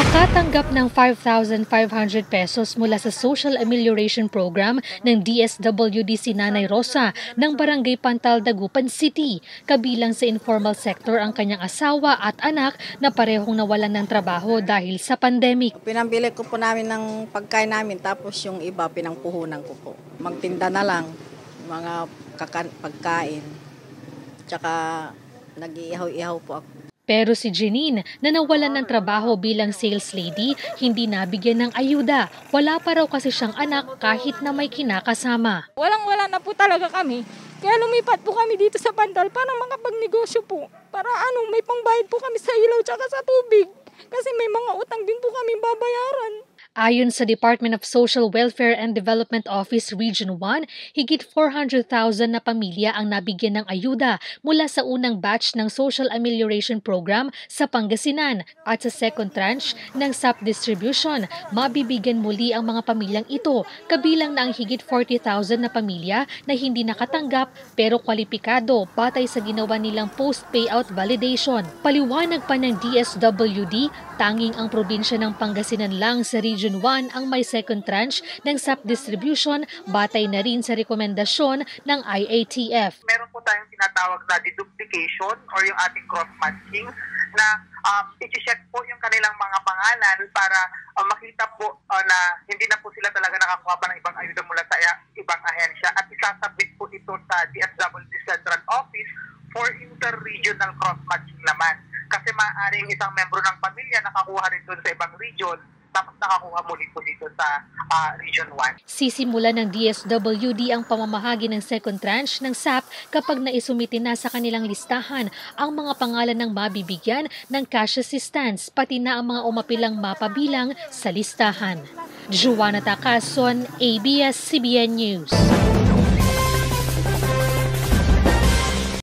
Nakatanggap ng 5,500 pesos mula sa Social Amelioration Program ng DSWD si Nanay Rosa ng Barangay Pantal, Dagupan City. Kabilang sa informal sector ang kanyang asawa at anak na parehong nawalan ng trabaho dahil sa pandemic. Pinambili ko po namin ng pagkain namin tapos yung iba pinangpuhunan ko po. Magtinda na lang mga pagkain. Tsaka nag-iihaw-ihaw po ako. Pero si Janine na nawalan ng trabaho bilang sales lady, hindi nabigyan ng ayuda. Wala pa raw kasi siyang anak kahit na may kinakasama. Walang-wala na po talaga kami. Kaya lumipat po kami dito sa Pandal para makapagnegosyo po. Para ano, may pangbayad po kami sa ilaw tsaka sa tubig. Kasi may mga utang din po kami babayaran. Ayon sa Department of Social Welfare and Development Office Region 1, higit 400,000 na pamilya ang nabigyan ng ayuda mula sa unang batch ng Social Amelioration Program sa Pangasinan at sa second tranche ng SAP distribution, mabibigyan muli ang mga pamilyang ito kabilang na ang higit 40,000 na pamilya na hindi nakatanggap pero kwalipikado batay sa ginawa nilang post-payout validation. Paliwanag pa ng DSWD, tanging ang probinsya ng Pangasinan lang sa Region 1 ang may second tranche ng SAP distribution batay na rin sa rekomendasyon ng IATF. meron po tayong tinatawag na deduplication or yung ating cross-matching na um, i-check po yung kanilang mga pangalan para uh, makita po uh, na hindi na po sila talaga nakakuha pa ng ibang ayuda mula sa uh, ibang ahensya at isasubmit po ito sa DSWD Central Office for inter-regional cross-matching naman. Kasi maaaring isang membro ng pamilya nakakuha rin doon sa ibang region tapos nakakuha muli po dito sa uh, Region 1. Sisimula ng DSWD ang pamamahagi ng second tranche ng SAP kapag naisumiti na sa kanilang listahan ang mga pangalan ng mabibigyan ng cash assistance pati na ang mga umapilang mapabilang sa listahan. Juana Takason, ABS-CBN News.